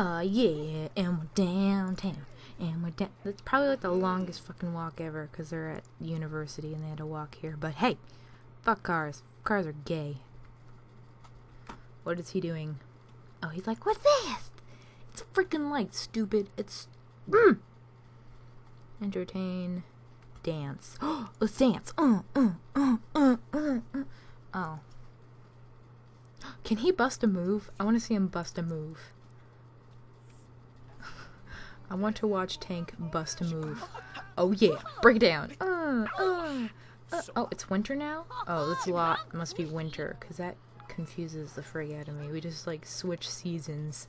Uh, yeah, and we're downtown. And we're down. That's probably like the longest fucking walk ever because they're at university and they had to walk here. But hey, fuck cars. Cars are gay. What is he doing? Oh, he's like, what's this? It's a freaking light, stupid. It's. Mm. Entertain. Dance. Oh, Let's dance. Uh, uh, uh, uh, uh, uh. Oh. Can he bust a move? I want to see him bust a move. I want to watch Tank bust a move. Oh yeah, break it down. Uh, uh, uh. Oh, it's winter now? Oh, this lot must be winter, because that confuses the frig out of me. We just, like, switch seasons.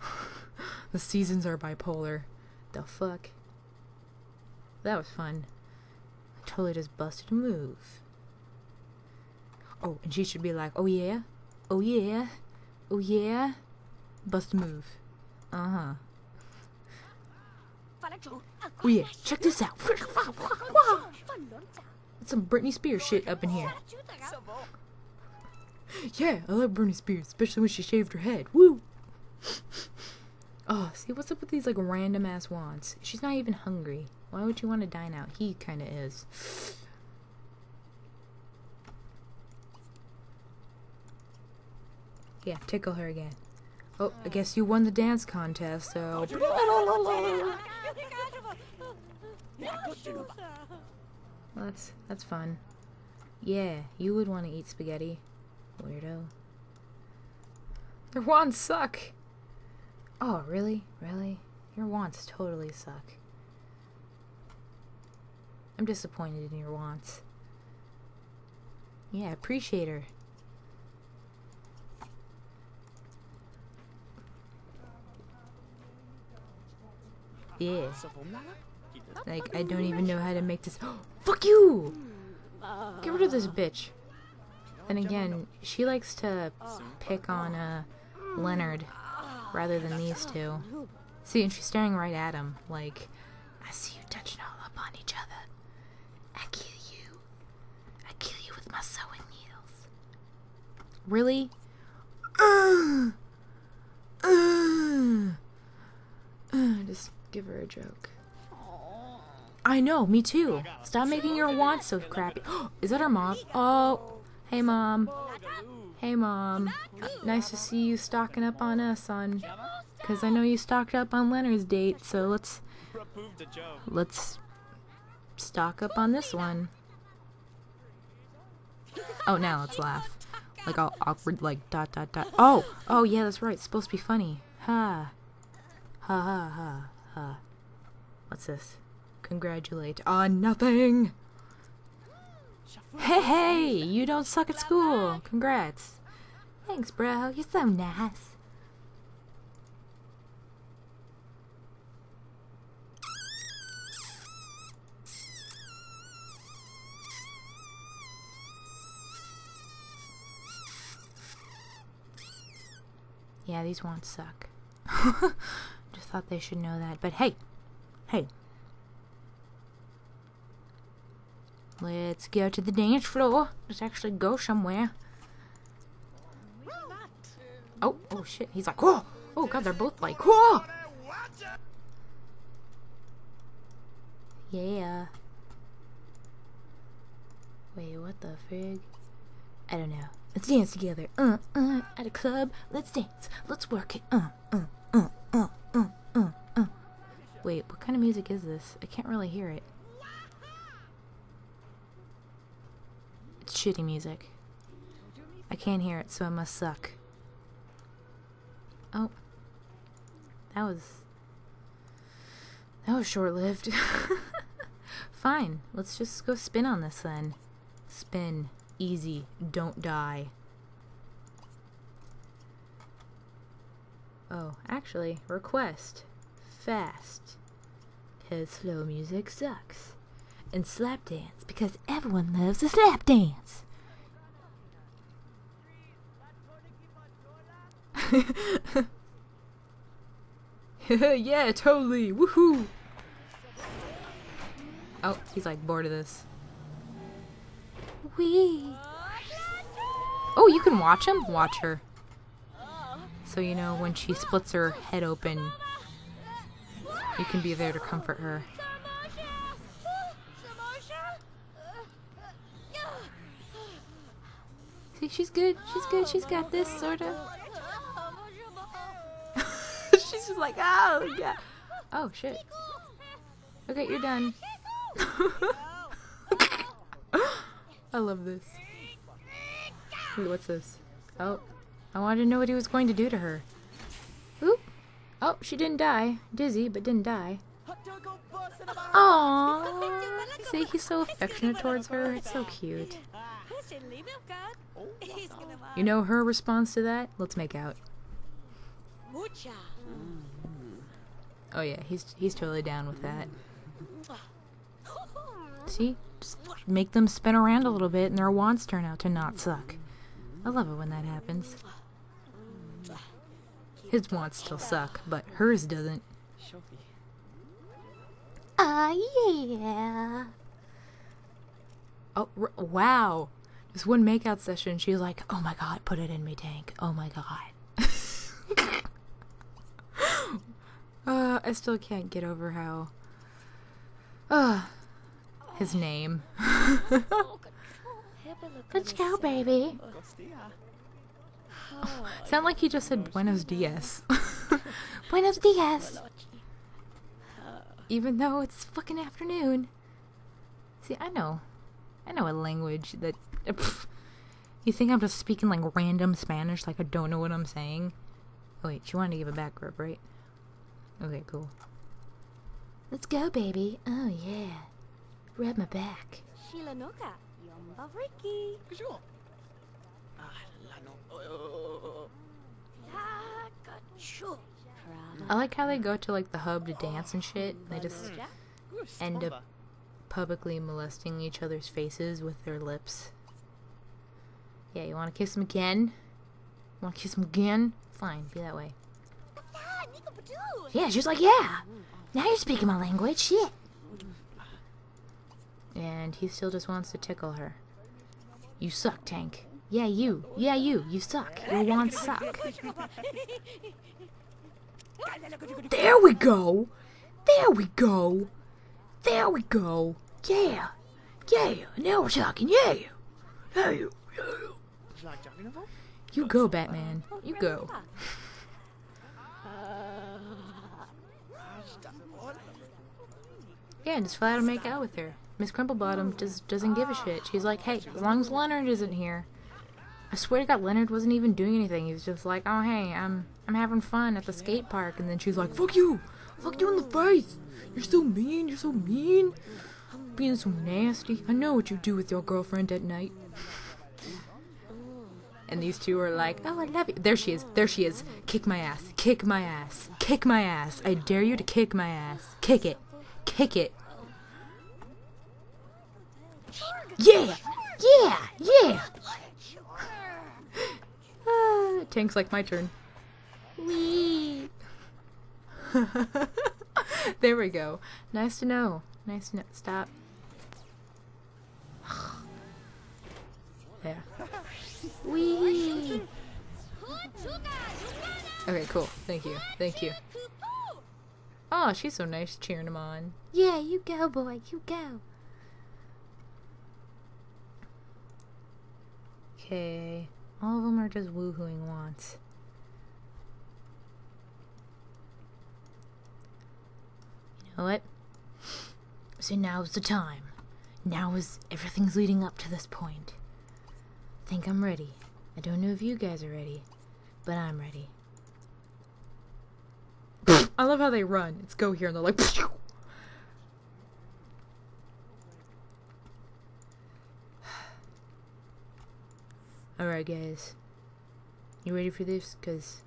the seasons are bipolar. The fuck? That was fun. I totally just busted a move. Oh, and she should be like, oh yeah? Oh yeah? Oh yeah? Bust a move. Uh-huh. Oh yeah, check this out. That's some Britney Spears shit up in here. Yeah, I love Britney Spears, especially when she shaved her head. Woo! Oh, see, what's up with these, like, random ass wants? She's not even hungry. Why would you want to dine out? He kinda is. Yeah, tickle her again. Oh, I guess you won the dance contest, so... Well, that's, that's fun. Yeah, you would want to eat spaghetti. Weirdo. Your wands suck! Oh, really? Really? Your wants totally suck. I'm disappointed in your wants. Yeah, appreciate her. Yeah. Like, I don't even know how to make this- Fuck you! Get rid of this bitch. Then again, she likes to pick on, uh, Leonard rather than these two. See, and she's staring right at him, like, I see you touching all up on each other. I kill you. I kill you with my sewing needles. Really? Uh, uh, uh, just give her a joke. I know, me too. Stop making your wants so crappy. Is that our mom? Oh, hey mom. Hey mom. Uh, nice to see you stocking up on us on because I know you stocked up on Leonard's date, so let's let's stock up on this one. Oh, now let's laugh. Like all awkward, like dot dot dot. Oh, oh yeah, that's right. It's supposed to be funny. Ha, ha ha ha ha. What's this? Congratulate on nothing. Hey hey, you don't suck at school. Congrats. Thanks, bro. You're so nice. Yeah, these won't suck. Thought they should know that. But hey, hey. Let's go to the dance floor. Let's actually go somewhere. Oh, oh shit. He's like, whoa. Oh god, they're both like, whoa. Yeah. Wait, what the frig? I don't know. Let's dance together. Uh, uh, at a club. Let's dance. Let's work it. Uh, uh, uh, uh, uh, uh, uh. Wait, what kind of music is this? I can't really hear it. It's shitty music. I can't hear it, so it must suck. Oh. That was... That was short-lived. Fine, let's just go spin on this then. Spin. Easy. Don't die. Oh, actually, request. Fast. Because slow music sucks. And slap dance, because everyone loves a slap dance. yeah, totally. Woohoo. Oh, he's like bored of this. Wee. Oh, you can watch him? Watch her. So, you know, when she splits her head open, you can be there to comfort her. See, she's good. She's good. She's got this, sort of. she's just like, oh, yeah. Oh, shit. Okay, you're done. I love this. Wait, what's this? Oh, I wanted to know what he was going to do to her. Oop. Oh, she didn't die. Dizzy, but didn't die. Aww. See, he's so affectionate towards her. It's so cute. You know her response to that? Let's make out. Oh yeah, he's he's totally down with that. See? Just make them spin around a little bit and their wands turn out to not suck. I love it when that happens. His wants still suck, but hers doesn't. Ah, uh, yeah. Oh, wow. This one makeout session, she was like, oh my god, put it in me, Tank. Oh my god. uh, I still can't get over how. Uh, his name. Let's go, baby. Oh, sound like he just said Buenos Dias. Buenos Dias. Even though it's fucking afternoon. See, I know. I know a language that. Pff, you think I'm just speaking like random Spanish, like I don't know what I'm saying? Oh, wait, you wanted to give a back rub, right? Okay, cool. Let's go, baby. Oh, yeah. Rub my back. I like how they go to like the hub to dance and shit. They just end up publicly molesting each other's faces with their lips. Yeah, you want to kiss him again? You want to kiss him again? Fine, be that way. Yeah, she's like, yeah. Now you're speaking my language. Shit. And he still just wants to tickle her. You suck, Tank. Yeah, you. Yeah, you. You suck. Your wands suck. There we go. There we go. There we go. Yeah. Yeah. Now we're talking. Yeah. Yeah. You go, Batman. You go. Yeah, just flat out make out with her. Miss Crumplebottom just doesn't give a shit. She's like, hey, as long as Leonard isn't here. I swear to God, Leonard wasn't even doing anything. He was just like, oh hey, I'm I'm having fun at the skate park, and then she's like, fuck you, fuck you in the face. You're so mean. You're so mean. Being so nasty. I know what you do with your girlfriend at night. And these two are like, oh, I love you. There she is. There she is. Kick my ass. Kick my ass. Kick my ass. I dare you to kick my ass. Kick it. Kick it. Yeah! Yeah! Yeah! Ah, tank's like my turn. Wee! there we go. Nice to know. Nice to know. Stop. yeah. Wee! Okay, cool. Thank you. Thank you. Oh, she's so nice cheering him on. Yeah, you go, boy. You go. Okay. All of them are just woohooing wants. You know what? So now's the time. Now is everything's leading up to this point. I think I'm ready. I don't know if you guys are ready, but I'm ready. I love how they run. It's go here and they're like Alright, guys. You ready for this? Because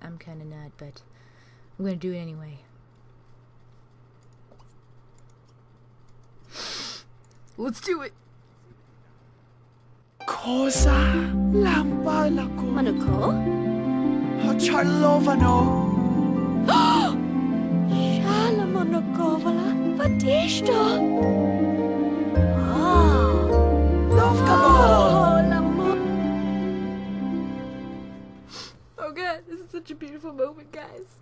I'm kind of not, but I'm going to do it anyway. Let's do it! Cosa lampalako. Manako? Charlovano. Shalamonakovala Batista. Such a beautiful moment, guys.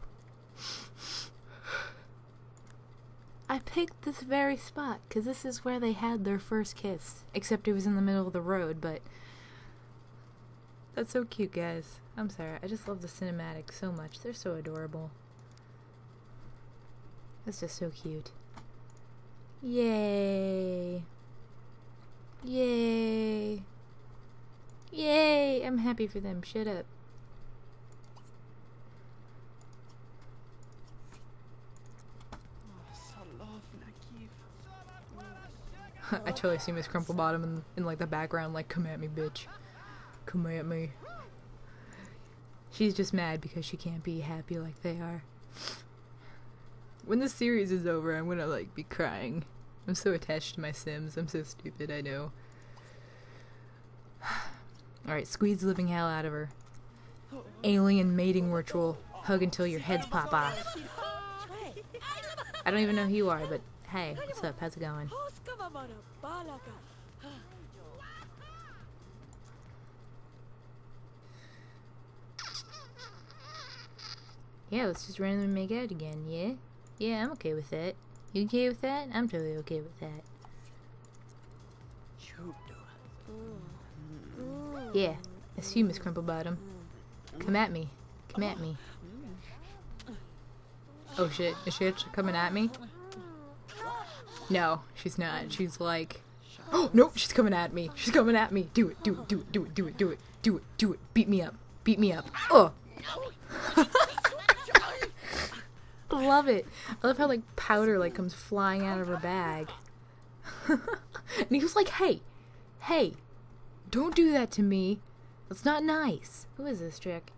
I picked this very spot because this is where they had their first kiss. Except it was in the middle of the road, but. That's so cute, guys. I'm sorry. I just love the cinematics so much. They're so adorable. That's just so cute. Yay. Yay. Yay! I'm happy for them. Shut up. I totally see Miss Crumplebottom in, in like the background, like, come at me, bitch. Come at me. She's just mad because she can't be happy like they are. When this series is over, I'm gonna, like, be crying. I'm so attached to my Sims. I'm so stupid, I know. Alright, squeeze the living hell out of her. Alien mating ritual. Hug until your heads pop off. I don't even know who you are, but hey, what's up? How's it going? Yeah, let's just randomly make out again, yeah? Yeah, I'm okay with that. You okay with that? I'm totally okay with that. Yeah, it's you, Miss Crumplebottom. Come at me. Come at me. Oh shit, is she coming at me? No, she's not. She's like, oh no, she's coming at me. She's coming at me. Do it, do it, do it, do it, do it, do it, do it, do it. Beat me up. Beat me up. Oh. love it. I love how like powder like comes flying out of her bag. and he was like, "Hey, hey, don't do that to me. That's not nice." Who is this chick?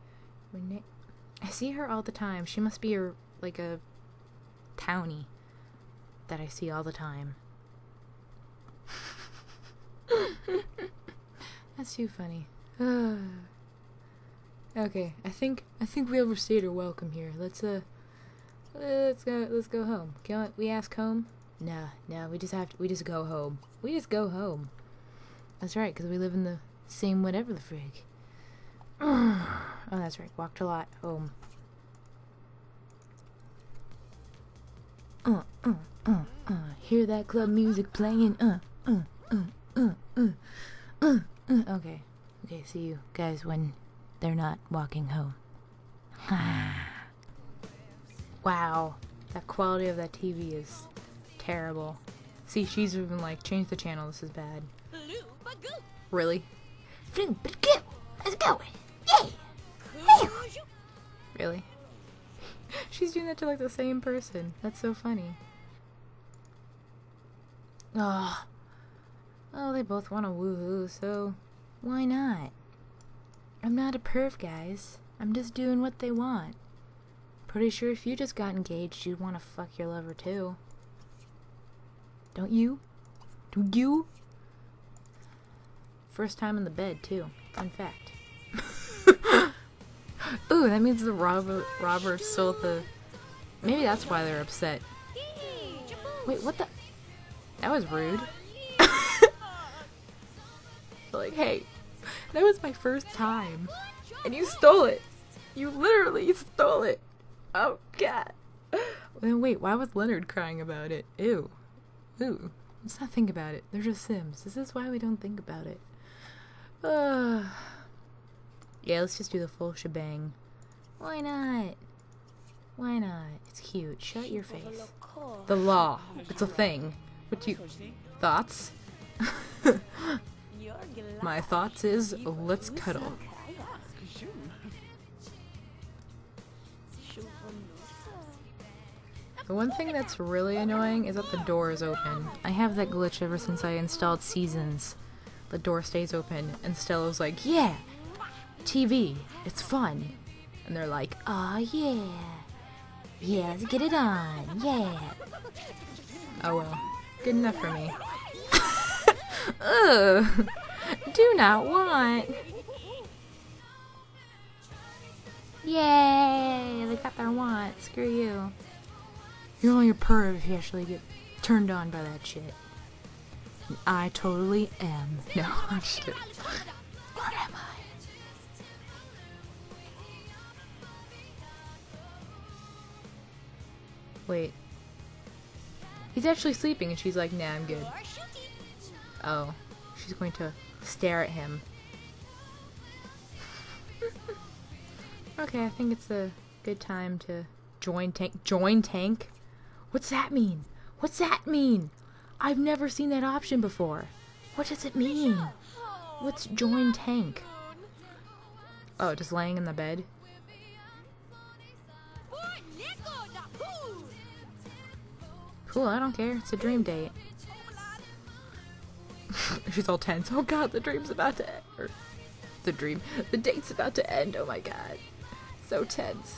I see her all the time. She must be a like a townie that I see all the time. That's too funny. okay, I think I think we overstayed our welcome here. Let's uh let's go let's go home. Can we ask home? Nah, nah. we just have to we just go home. We just go home. That's right, because we live in the same whatever the frig. oh, that's right. Walked a lot home. Uh, uh, uh, uh. Hear that club music playing? Uh, uh, uh, uh, uh, uh, uh. Okay. Okay, see you guys when they're not walking home. wow. That quality of that TV is terrible. See, she's even like, change the channel, this is bad. Really? Let's go. Yay! Really? She's doing that to like the same person. That's so funny. Oh. Oh, they both want to woohoo, so why not? I'm not a perv, guys. I'm just doing what they want. Pretty sure if you just got engaged, you'd want to fuck your lover too. Don't you? Do you? First time in the bed, too. Fun fact. Ooh, that means the robber robber's stole the... Maybe that's why they're upset. Wait, what the... That was rude. like, hey, that was my first time. And you stole it. You literally stole it. Oh, God. Wait, why was Leonard crying about it? Ew. Ooh. Let's not think about it. They're just Sims. This is why we don't think about it. Uh, yeah, let's just do the full shebang. Why not? Why not? It's cute. Shut your face. The law. It's a thing. What do you... Thoughts? My thoughts is, let's cuddle. The one thing that's really annoying is that the door is open. I have that glitch ever since I installed Seasons. The door stays open, and Stella's like, yeah, TV, it's fun. And they're like, oh yeah, yeah, let's get it on, yeah. Oh well, good enough for me. Ugh. Do not want. Yay! They got their want. Screw you. You're only a perv if you actually get turned on by that shit. And I totally am. No, I'm just kidding. Am I? Wait. He's actually sleeping and she's like, nah, I'm good. Oh. She's going to stare at him. okay, I think it's a good time to join tank. Join tank? What's that mean? What's that mean? I've never seen that option before. What does it mean? What's join tank? Oh, just laying in the bed? I don't care. It's a dream date. She's all tense. Oh god, the dream's about to end. Or, the dream. The date's about to end. Oh my god. So tense.